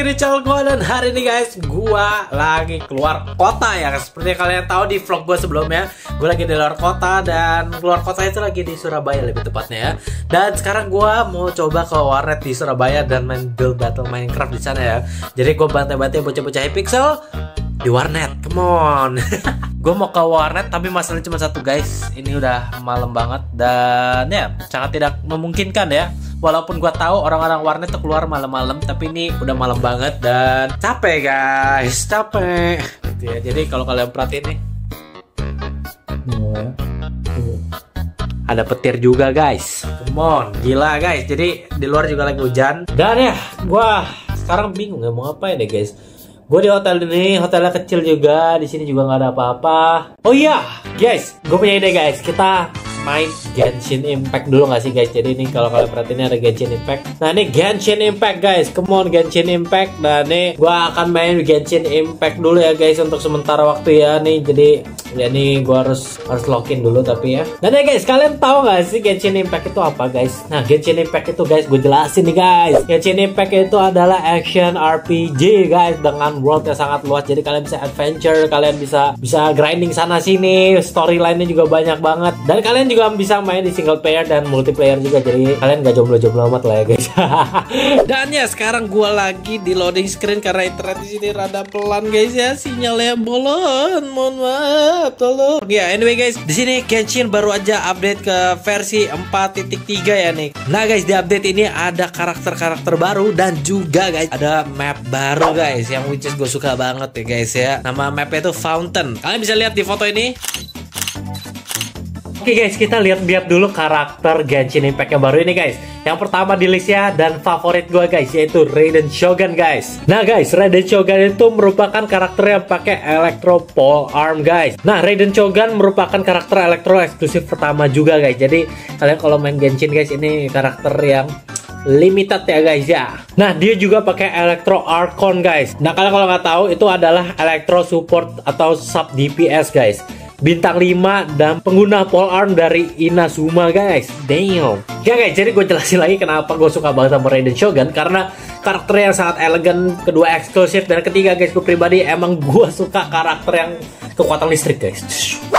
lagi di channel gue dan hari ini guys gue lagi keluar kota ya seperti kalian tahu di vlog gue sebelumnya gue lagi di luar kota dan keluar kota itu lagi di Surabaya lebih tepatnya ya. Dan sekarang gue mau coba ke warnet di Surabaya dan main build battle Minecraft di sana ya. Jadi gue bantai-bantai bocah-bocah pixel di warnet. Come on. Gue mau ke warnet tapi masalahnya cuma satu guys. Ini udah malam banget dan ya sangat tidak memungkinkan ya. Walaupun gue tahu orang-orang warnet tuh keluar malam-malam tapi ini udah malam banget dan capek guys. Capek. Gitu ya. Jadi kalau kalian perhatiin nih. Ada petir juga guys. Come on. Gila guys. Jadi di luar juga lagi hujan. Dan ya gue sekarang bingung ya mau ngapain deh guys Gue di hotel ini, hotelnya kecil juga. Di sini juga nggak ada apa-apa. Oh iya, guys, gue punya ide guys. Kita main Genshin Impact dulu gak sih guys? Jadi ini kalau kalian perhatiin ada Genshin Impact. Nah ini Genshin Impact guys. Come on Genshin Impact. Dan nih gue akan main Genshin Impact dulu ya guys untuk sementara waktu ya. Nih jadi ya nih gue harus harus login dulu tapi ya. Dan ya guys kalian tahu gak sih Genshin Impact itu apa guys? Nah Genshin Impact itu guys gue jelasin nih guys. Genshin Impact itu adalah action RPG guys dengan world yang sangat luas. Jadi kalian bisa adventure kalian bisa bisa grinding sana sini storyline-nya juga banyak banget. Dan kalian juga bisa main di single player dan multiplayer juga jadi kalian gak jomblo-jomblo amat lah ya guys. dan ya sekarang gua lagi di loading screen karena internet di sini rada pelan guys ya sinyalnya bolon. Mohon maaf tolong. Ya anyway guys di sini Genshin baru aja update ke versi 4.3 ya nih. Nah guys di update ini ada karakter-karakter baru dan juga guys ada map baru guys yang which is gue suka banget ya guys ya. Nama mapnya itu Fountain. Kalian bisa lihat di foto ini. Oke guys, kita lihat-lihat dulu karakter Genshin Impact yang baru ini guys. Yang pertama di listnya dan favorit gue guys, yaitu Raiden Shogun guys. Nah guys, Raiden Shogun itu merupakan karakter yang pakai Electro Pole Arm guys. Nah, Raiden Shogun merupakan karakter Electro eksklusif pertama juga guys. Jadi kalian kalau main Genshin guys, ini karakter yang limited ya guys ya. Nah dia juga pakai Electro Archon guys. Nah kalian kalau nggak tahu itu adalah Electro Support atau Sub DPS guys bintang 5 dan pengguna pole arm dari Inazuma guys. Damn. Ya guys jadi gue jelasin lagi kenapa gue suka banget sama Raiden Shogun karena karakter yang sangat elegan kedua eksklusif dan ketiga guys gue pribadi emang gue suka karakter yang kekuatan listrik guys.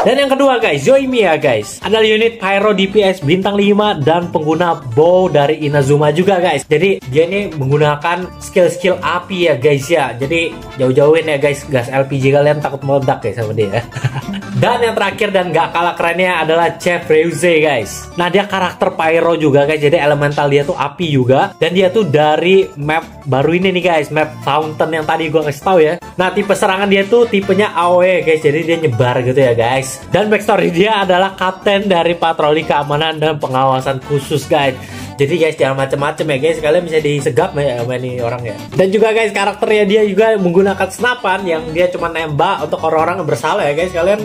Dan yang kedua guys Zoimia guys. Adalah unit Pyro DPS bintang 5 dan pengguna bow dari Inazuma juga guys. Jadi dia ini menggunakan skill-skill api ya guys ya. Jadi jauh-jauhin ya guys. Gas LPG kalian takut meledak guys sama dia. Dan yang terakhir dan gak kalah kerennya adalah Chef Reuze guys. Nah dia karakter pyro juga guys, jadi elemental dia tuh api juga. Dan dia tuh dari map baru ini nih guys, map Fountain yang tadi gue kasih tahu ya. Nah tipe serangan dia tuh tipenya AOE guys, dia nyebar gitu ya guys. Dan backstory dia adalah kapten dari patroli keamanan dan pengawasan khusus guys. Jadi guys jangan macem-macem ya guys. Kalian bisa disegap ya sama ini orang ya. Dan juga guys karakternya dia juga menggunakan senapan Yang dia cuma nembak untuk orang-orang yang bersalah ya guys. Kalian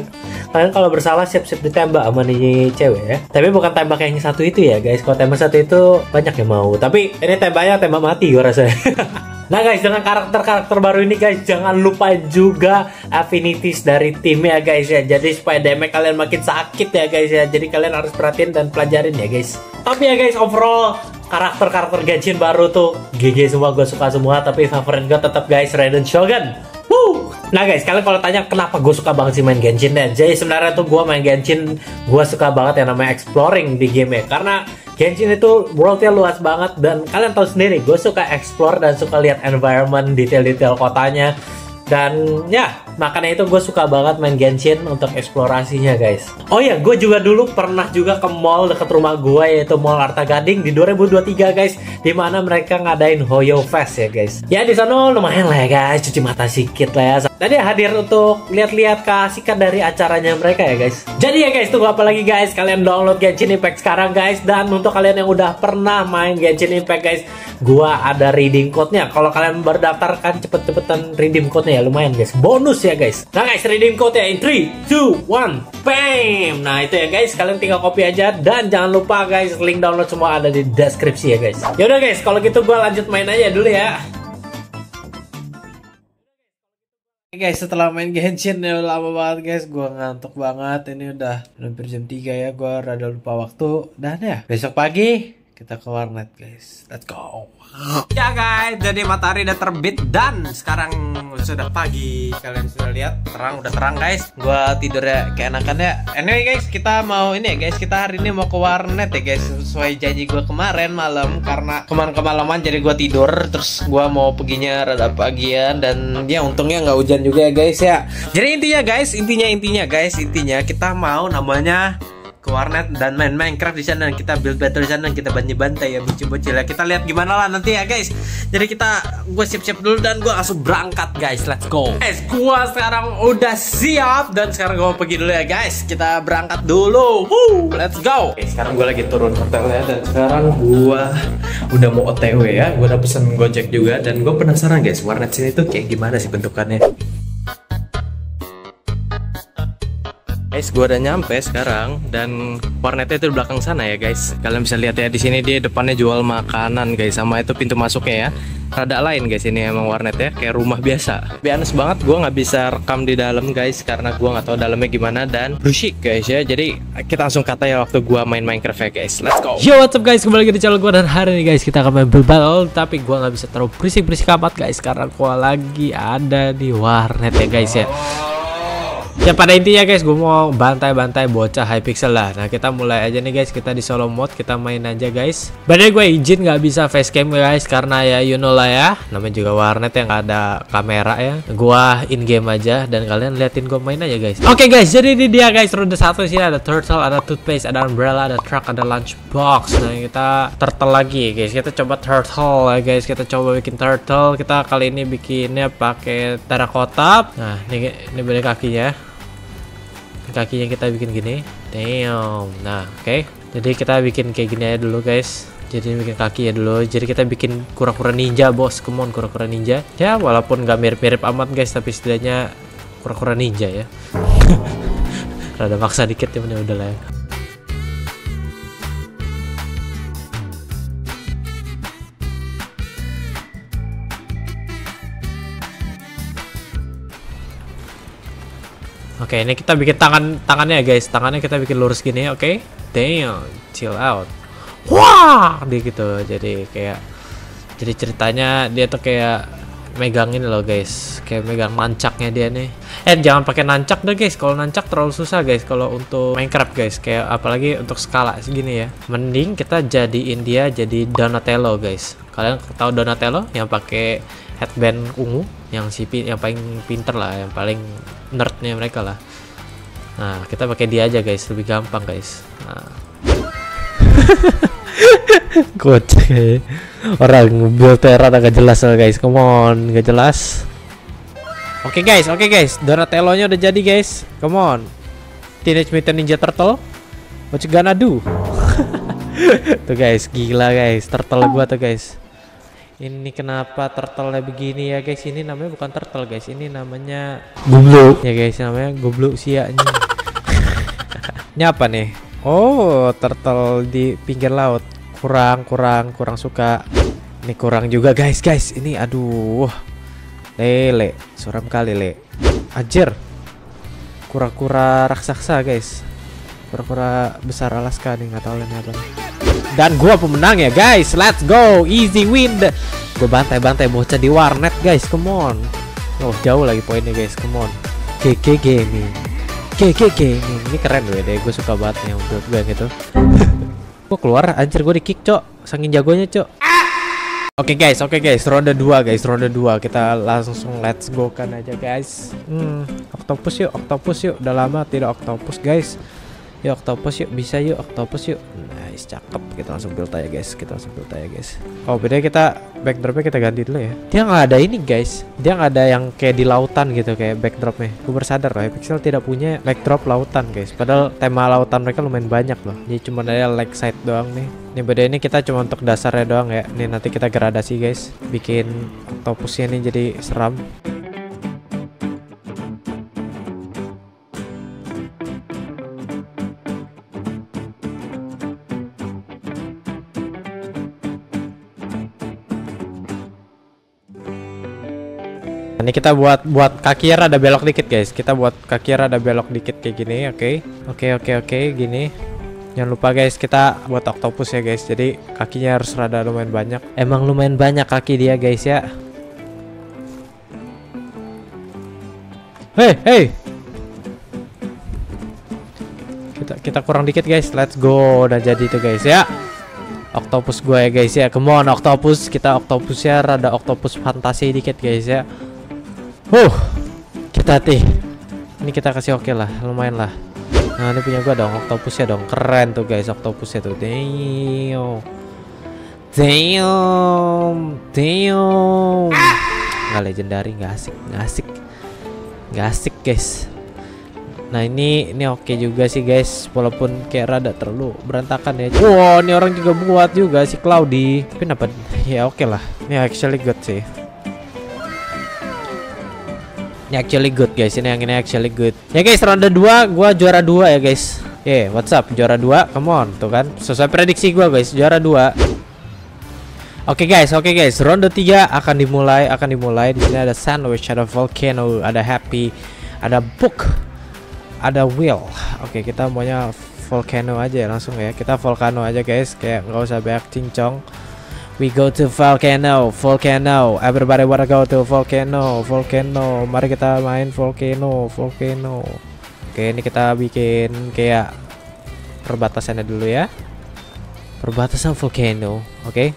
kalian kalau bersalah siap-siap ditembak sama nih cewek ya. Tapi bukan tembak yang satu itu ya guys. Kalau tembak satu itu banyak yang mau. Tapi ini tembaknya tembak mati gue rasa Nah guys, dengan karakter-karakter baru ini guys, jangan lupa juga affinities dari tim ya guys ya. Jadi supaya damage kalian makin sakit ya guys ya. Jadi kalian harus perhatiin dan pelajarin ya guys. Tapi ya guys, overall karakter-karakter Genshin baru tuh GG semua gue suka semua. Tapi favorit gue tetap guys Raiden Shogun. Woo! Nah guys, kalian kalau tanya kenapa gue suka banget sih main Genshin dan jadi sebenarnya tuh gue main Genshin gue suka banget yang namanya exploring di game ya karena Genshin itu worldnya luas banget dan kalian tahu sendiri gue suka explore dan suka lihat environment detail-detail kotanya. Dan ya makanya itu gue suka banget main Genshin untuk eksplorasinya guys. Oh ya gue juga dulu pernah juga ke mall dekat rumah gue yaitu Mall Arta Gading di 2023 guys di mana mereka ngadain Hoyo Fest ya guys. Ya di sana lumayan lah ya guys. Cuci mata sedikit lah ya ya hadir untuk lihat-lihat keasikan dari acaranya mereka ya guys. Jadi ya guys tunggu apa lagi guys? Kalian download Genshin Impact sekarang guys. Dan untuk kalian yang udah pernah main Genshin Impact guys gua ada reading code-nya. Kalau kalian berdaftarkan cepet-cepetan redeem code-nya ya lumayan guys. Bonus ya guys. Nah guys redeem code ya in 3 2 1 bam! Nah itu ya guys. Kalian tinggal copy aja. Dan jangan lupa guys link download semua ada di deskripsi ya guys. Yaudah guys kalau gitu gua lanjut main aja dulu ya guys setelah main Genshin ya lama banget guys. Gue ngantuk banget. Ini udah hampir jam 3 ya. Gue rada lupa waktu. Dan ya besok pagi kita ke warnet guys. Let's go Ya guys, jadi matahari udah terbit dan sekarang sudah pagi. Kalian sudah lihat terang udah terang guys. Gua tidur ya keenakan ya. Anyway guys, kita mau ini ya guys, kita hari ini mau ke warnet ya guys. Sesuai janji gua kemarin malam karena kemarin kemalaman jadi gua tidur terus gua mau perginya rada pagian dan ya untungnya nggak hujan juga ya guys ya. Jadi intinya guys, intinya intinya guys, intinya kita mau namanya ke warnet dan main Minecraft di sana. Dan kita build battle di sana dan kita bantai-bantai ya bocil-bocil ya. Kita lihat gimana lah nanti ya guys. Jadi kita gue siap-siap dulu dan gue langsung berangkat guys. Let's go. Guys gue sekarang udah siap dan sekarang gue mau pergi dulu ya guys. Kita berangkat dulu. Woo, let's go. Oke, sekarang gue lagi turun hotelnya dan sekarang gue udah mau otw ya. Gue udah pesen gojek juga. Dan gue penasaran guys warnet sini tuh kayak gimana sih bentukannya Guys, gue udah nyampe sekarang dan warnetnya itu di belakang sana ya guys. Kalian bisa lihat ya di sini dia depannya jual makanan guys, sama itu pintu masuknya ya. Rada lain guys ini emang warnetnya kayak rumah biasa. Biasa banget gue nggak bisa rekam di dalam guys karena gue nggak tahu dalamnya gimana dan berisik guys ya. Jadi kita langsung kata ya waktu gue main Minecraft ya guys. Let's go. Yo what's up guys, kembali lagi di channel gue dan hari ini guys kita akan main Battle tapi gue nggak bisa terlalu berisik-berisik amat guys karena gue lagi ada di warnet ya guys ya. Ya pada intinya guys, gue mau bantai-bantai bocah Hypixel lah. Nah kita mulai aja nih guys, kita di solo mode, kita main aja guys. Padahal gue izin nggak bisa facecam guys, karena ya you know lah ya, namanya juga warnet yang ada kamera ya. Gue in game aja dan kalian liatin gue main aja guys. Oke guys, jadi ini dia guys, ronde satu sini ada turtle, ada toothpaste, ada umbrella, ada truck, ada lunchbox. Nah kita turtle lagi guys, kita coba turtle ya guys, kita coba bikin turtle. Kita kali ini bikinnya pakai terracotta. Nah ini ini kakinya kakinya kita bikin gini. Damn. Nah oke. Okay. jadi kita bikin kayak gini aja dulu guys. Jadi bikin kaki ya dulu. Jadi kita bikin kura-kura ninja bos. Come kura-kura ninja. Ya walaupun nggak mirip-mirip amat guys tapi setidaknya kura-kura ninja ya. Rada maksa dikit ya udah lah ya Oke, ini kita bikin tangan tangannya guys. Tangannya kita bikin lurus gini, oke? Okay? Damn, chill out. Wah, dia gitu. Jadi kayak jadi ceritanya dia tuh kayak megangin loh guys. Kayak megang nancaknya dia nih. Eh, jangan pakai nancak deh guys. Kalau nancak terlalu susah guys kalau untuk Minecraft guys. Kayak apalagi untuk skala segini ya. Mending kita jadiin dia jadi Donatello guys. Kalian tahu Donatello yang pakai headband ungu yang si yang paling pinter lah, yang paling nerdnya mereka lah. Nah kita pakai dia aja guys. Lebih gampang guys. Nah. kocak orang build terra agak jelas lah guys. Come on gak jelas. Oke okay, guys. Oke okay, guys. Donatello nya udah jadi guys. Come on. Teenage Mutant Ninja Turtle. What you gonna do? Tuh guys. Gila guys. Turtle gua tuh guys ini kenapa turtle begini ya guys? Ini namanya bukan turtle guys. Ini namanya goblok ya guys namanya goblok sianya ini apa nih? Oh turtle di pinggir laut. Kurang kurang kurang suka. Ini kurang juga guys guys. Ini aduh. Lele suram kali le. Ajar kura-kura raksasa guys kura-kura besar Alaska nih nggak tahu apa. Dan gua pemenang ya guys. Let's go. Easy win. Gue bantai-bantai bocah di warnet guys. Come on. Oh jauh lagi poinnya guys. Come on. GG gaming. GG gaming. Ini keren gue deh. Gue suka banget yang build gue gitu gue keluar anjir gue di kick cok. Saking jagonya cok. Oke okay guys, oke okay guys, ronde 2 guys, ronde 2 Kita langsung let's go kan aja guys. Hmm, octopus yuk, octopus yuk. Udah lama tidak octopus guys Yuk octopus yuk, bisa yuk octopus yuk. Nice, cakep. Kita langsung build aja guys, kita langsung build aja guys. Oh bedanya kita backdropnya kita ganti dulu ya. Dia nggak ada ini guys. Dia nggak ada yang kayak di lautan gitu kayak backdropnya. Gue bersadar loh, Pixel tidak punya backdrop lautan guys. Padahal tema lautan mereka lumayan banyak loh. Jadi cuma ada leg side doang nih. Ini beda ini kita cuma untuk dasarnya doang ya. Ini nanti kita gradasi guys. Bikin octopusnya ini jadi seram. Ini kita buat buat kaki rada belok dikit guys kita buat kaki rada belok dikit kayak gini oke okay? oke okay, oke okay, oke gini Jangan lupa guys kita buat octopus ya guys. Jadi kakinya harus rada lumayan banyak. Emang lumayan banyak kaki dia guys ya. Hei, hei. Kita kita kurang dikit guys. Let's go. Udah jadi tuh guys ya. Octopus gue ya guys ya. Come on octopus. Kita octopus ya rada octopus fantasi dikit guys ya. Huh. Kita hati. Ini kita kasih oke lah, lumayan lah. Nah, ini punya gua dong, octopus ya dong. Keren tuh guys octopusnya tuh. Damn. Damn. Damn. Nggak legendary, nggak asik, nggak asik. Nggak asik, guys. Nah, ini ini oke juga sih, guys. Walaupun kayak rada terlalu berantakan ya. Wow, ini orang juga buat juga si Cloudy. Tapi kenapa? Ya oke lah. Ini actually good sih. Ini actually good guys. Ini yang ini actually good. Ya guys, ronde 2 gua juara 2 ya guys. Yeah, what's up? Juara 2. Come on, tuh kan. Sesuai prediksi gua guys, juara 2. Oke okay guys, oke okay guys. Ronde 3 akan dimulai, akan dimulai. Di sini ada sandwich, ada volcano, ada happy, ada book, ada wheel. Oke, okay, kita maunya volcano aja ya langsung ya. Kita volcano aja guys, kayak nggak usah banyak cincong. We go to volcano, volcano. Everybody wanna go to volcano, volcano. Mari kita main volcano, volcano. Oke, ini kita bikin kayak perbatasannya dulu ya. Perbatasan volcano, oke?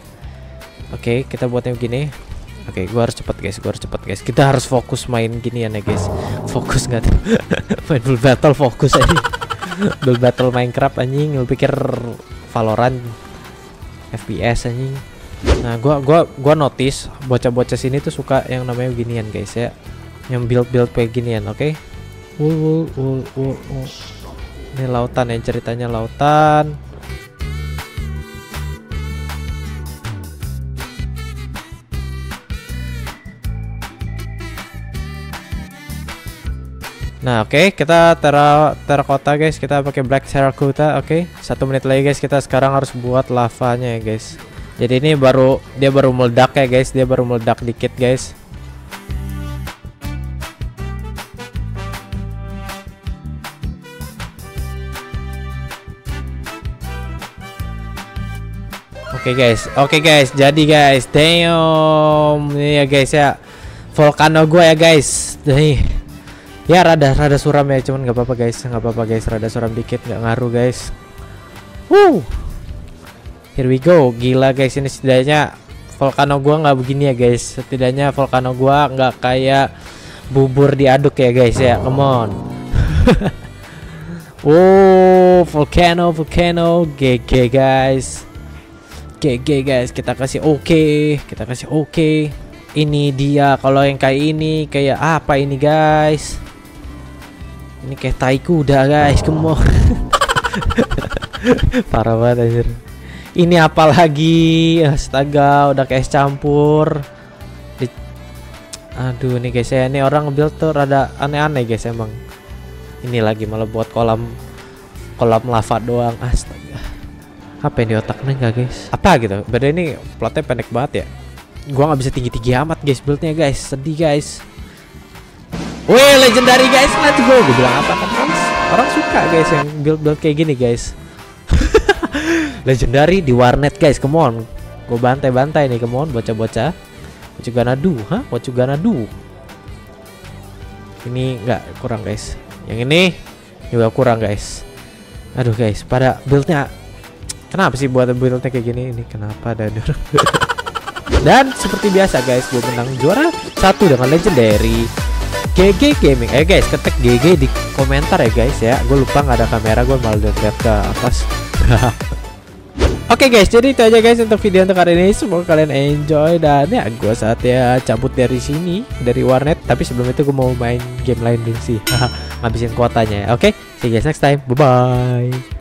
Oke, kita buatnya begini. Oke, gua harus cepet guys, gua harus cepet guys. Kita harus fokus main gini ya guys. Fokus nggak tuh? main full battle fokus aja. Build battle Minecraft anjing, lu pikir Valorant FPS anjing. Nah, gua gua gua notice bocah-bocah sini tuh suka yang namanya ginian guys ya. Yang build-build kayak ginian, oke? Ini lautan ya ceritanya lautan. Nah, oke, okay, kita tera terakota guys, kita pakai black terracotta, oke. Okay. Satu menit lagi guys, kita sekarang harus buat lavanya ya guys. Jadi ini baru dia baru meledak ya guys, dia baru meledak dikit guys. Oke okay guys, oke okay guys, jadi guys, damn, ini ya guys ya, volcano gue ya guys, nih, ya rada rada suram ya, cuman nggak apa-apa guys, nggak apa-apa guys, rada suram dikit, nggak ngaruh guys. Woo, Here we go. Gila guys, ini setidaknya volcano gua nggak begini ya guys. Setidaknya volcano gua nggak kayak bubur diaduk ya guys ya. Come on. oh, volcano, volcano. GG guys. GG guys, kita kasih oke. Okay. Kita kasih oke. Okay. Ini dia kalau yang kayak ini kayak apa ini guys? Ini kayak tai kuda guys, on. Parah banget anjir ini apalagi astaga udah kayak campur. Di... aduh nih guys ya. Ini orang build tuh rada aneh-aneh guys emang. Ini lagi malah buat kolam kolam lava doang. Astaga. Apa yang di otaknya enggak guys? Apa gitu? Beda ini plotnya pendek banget ya. Gua nggak bisa tinggi-tinggi amat guys buildnya guys. Sedih guys. Wih legendary guys. Let's go. Gue bilang apa kan? Guys orang suka guys yang build-build kayak gini guys legendary di warnet guys. Come on. Gue bantai-bantai nih. Come on bocah-bocah. What you gonna do hah what you gonna ini nggak kurang guys. Yang ini juga kurang guys. Aduh guys. Pada buildnya kenapa sih buat buildnya kayak gini? Ini kenapa ada dan seperti biasa guys gue menang juara satu dengan legendary GG Gaming. Eh guys ketik GG di komentar ya guys ya. Gue lupa nggak ada kamera gue malah lihat ke atas Oke okay guys, jadi itu aja guys untuk video untuk hari ini. Semoga kalian enjoy dan ya gue saatnya cabut dari sini dari warnet. Tapi sebelum itu gue mau main game lain dulu sih, ngabisin kuotanya. Ya. Oke, okay? see you guys next time. Bye bye.